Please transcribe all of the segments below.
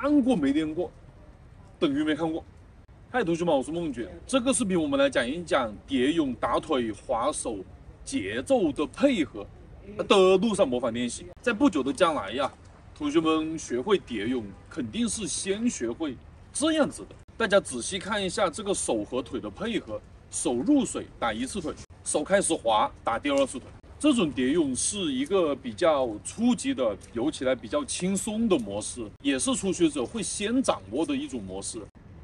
看过没练过，等于没看过。嗨，同学们，我是梦觉。这个视频我们来讲一讲蝶泳打腿、划手节奏的配合的路上模仿练习。在不久的将来呀，同学们学会蝶泳肯定是先学会这样子的。大家仔细看一下这个手和腿的配合，手入水打一次腿，手开始划打第二次腿。这种蝶泳是一个比较初级的，游起来比较轻松的模式，也是初学者会先掌握的一种模式。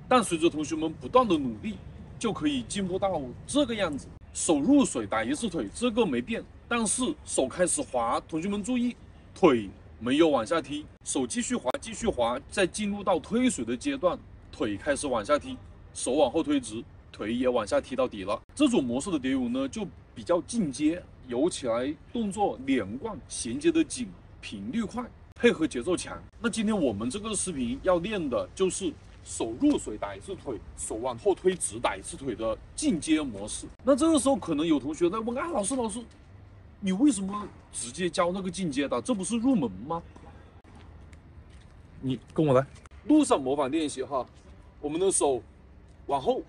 但随着同学们不断的努力，就可以进步到这个样子。手入水打一次腿，这个没变，但是手开始滑，同学们注意，腿没有往下踢，手继续滑，继续滑，再进入到推水的阶段，腿开始往下踢，手往后推直，腿也往下踢到底了。这种模式的蝶泳呢，就比较进阶，游起来动作连贯，衔接的紧，频率快，配合节奏强。那今天我们这个视频要练的就是。手入水打一次腿，手往后推直打一次腿的进阶模式。那这个时候可能有同学在问啊，老师老师，你为什么直接教那个进阶的？这不是入门吗？你跟我来，路上模仿练习哈。我们的手往后、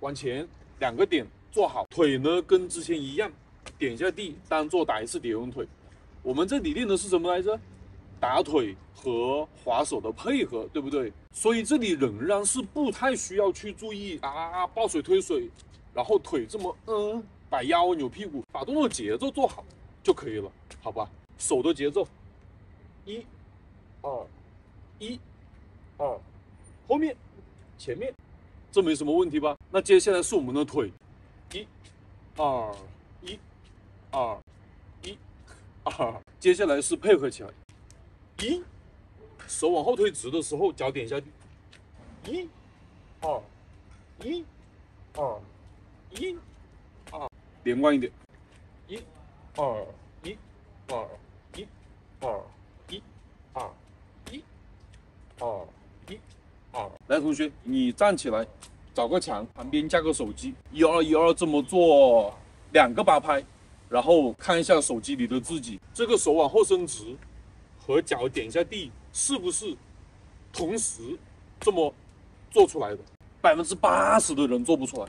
往前两个点做好，腿呢跟之前一样，点一下地当做打一次蝶泳腿。我们这里练的是什么来着？打腿和划手的配合，对不对？所以这里仍然是不太需要去注意啊，抱水推水，然后腿这么嗯摆腰扭屁股，把动作节奏做好就可以了，好吧？手的节奏，一、二、一、二，后面、前面，这没什么问题吧？那接下来是我们的腿，一、二、一、二、一、二，接下来是配合起来。一，手往后推直的时候，脚点下去。一，二，一，二，一，二，连贯一点。一，二，一，二，一，二，一，二，一，二，一，二。来，同学，你站起来，找个墙，旁边架个手机，一二一二这么做两个八拍，然后看一下手机里的自己，这个手往后伸直。和脚点一下地是不是同时这么做出来的？百分之八十的人做不出来，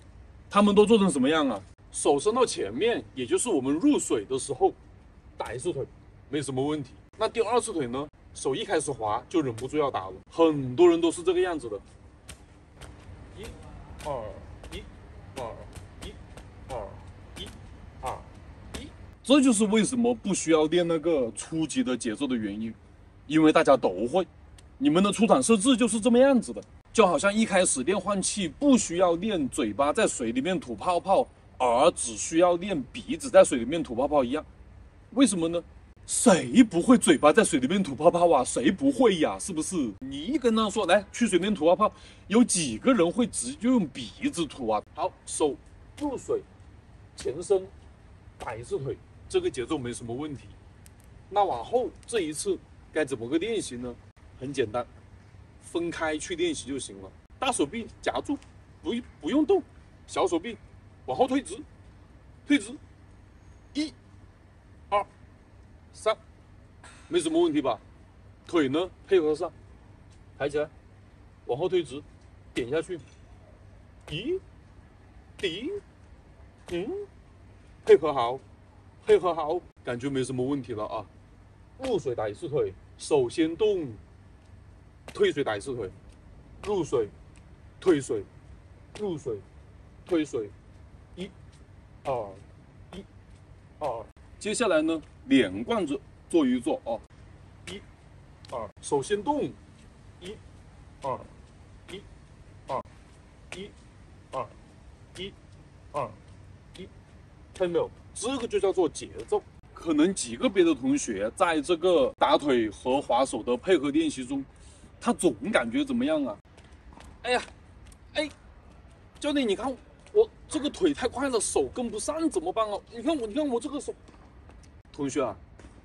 他们都做成什么样啊？手伸到前面，也就是我们入水的时候打一次腿，没什么问题。那第二次腿呢？手一开始滑就忍不住要打了，很多人都是这个样子的。一、二、一、二、一、二。这就是为什么不需要练那个初级的节奏的原因，因为大家都会。你们的出场设置就是这么样子的，就好像一开始练换气不需要练嘴巴在水里面吐泡泡，而只需要练鼻子在水里面吐泡泡一样。为什么呢？谁不会嘴巴在水里面吐泡泡啊？谁不会呀？是不是？你一跟他说来去水面吐泡泡，有几个人会直接用鼻子吐啊？好，手入水，前伸，打一次腿。这个节奏没什么问题，那往后这一次该怎么个练习呢？很简单，分开去练习就行了。大手臂夹住，不不用动，小手臂往后推直，推直，一、二、三，没什么问题吧？腿呢配合上，抬起来，往后推直，点下去，一、滴，嗯，配合好。配合好，感觉没什么问题了啊！入水打一次腿，手先动，退水打一次腿，入水，退水，入水，退水，一、二、一、二。接下来呢，连贯着做一做啊！一、二，手先动，一、二、一、二、一、二、一、二、一，看到没有？这个就叫做节奏。可能几个别的同学在这个打腿和划手的配合练习中，他总感觉怎么样啊？哎呀，哎，教练，你看我这个腿太快了，手跟不上怎么办啊？你看我，你看我这个手，同学啊，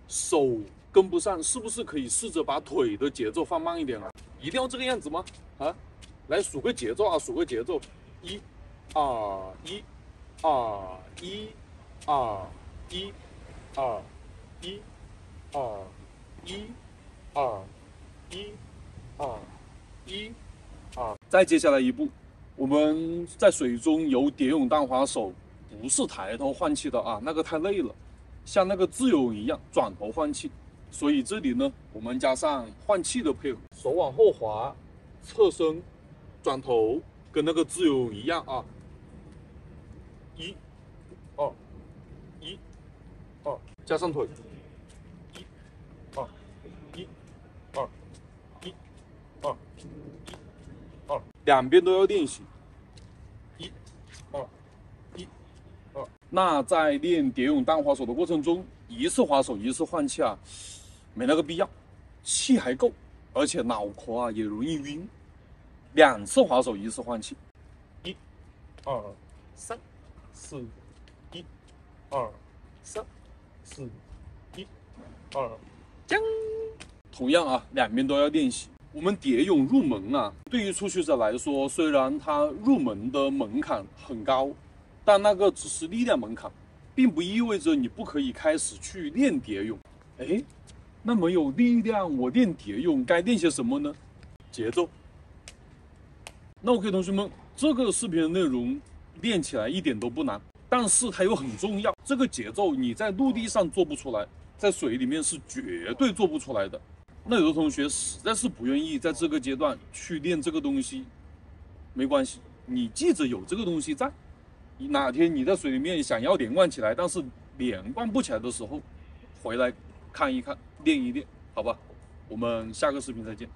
手跟不上，是不是可以试着把腿的节奏放慢一点啊？一定要这个样子吗？啊，来数个节奏啊，数个节奏，一、二、一、二、一。二一，二一，二一，二一，二一、二。再接下来一步，我们在水中游蝶泳淡滑手，不是抬头换气的啊，那个太累了，像那个自由泳一样转头换气。所以这里呢，我们加上换气的配合，手往后滑，侧身，转头，跟那个自由泳一样啊。一、二，加上腿。一、二、一、二、一、二、一、二，两边都要练习。一、二、一、二。那在练蝶泳单滑手的过程中，一次划手，一次换气啊。没那个必要，气还够，而且脑壳啊也容易晕。两次划手，一次换气。一、二、三、四、一、二、三、四、一、二，将。同样啊，两边都要练习。我们蝶泳入门啊，对于初学者来说，虽然它入门的门槛很高，但那个只是力量门槛，并不意味着你不可以开始去练蝶泳。哎。那没有力量，我练蝶泳该练些什么呢？节奏。那 OK，同学们，这个视频的内容练起来一点都不难，但是它又很重要。这个节奏你在陆地上做不出来，在水里面是绝对做不出来的。那有的同学实在是不愿意在这个阶段去练这个东西，没关系，你记着有这个东西在。你哪天你在水里面想要连贯起来，但是连贯不起来的时候，回来看一看。练一练，好吧，我们下个视频再见。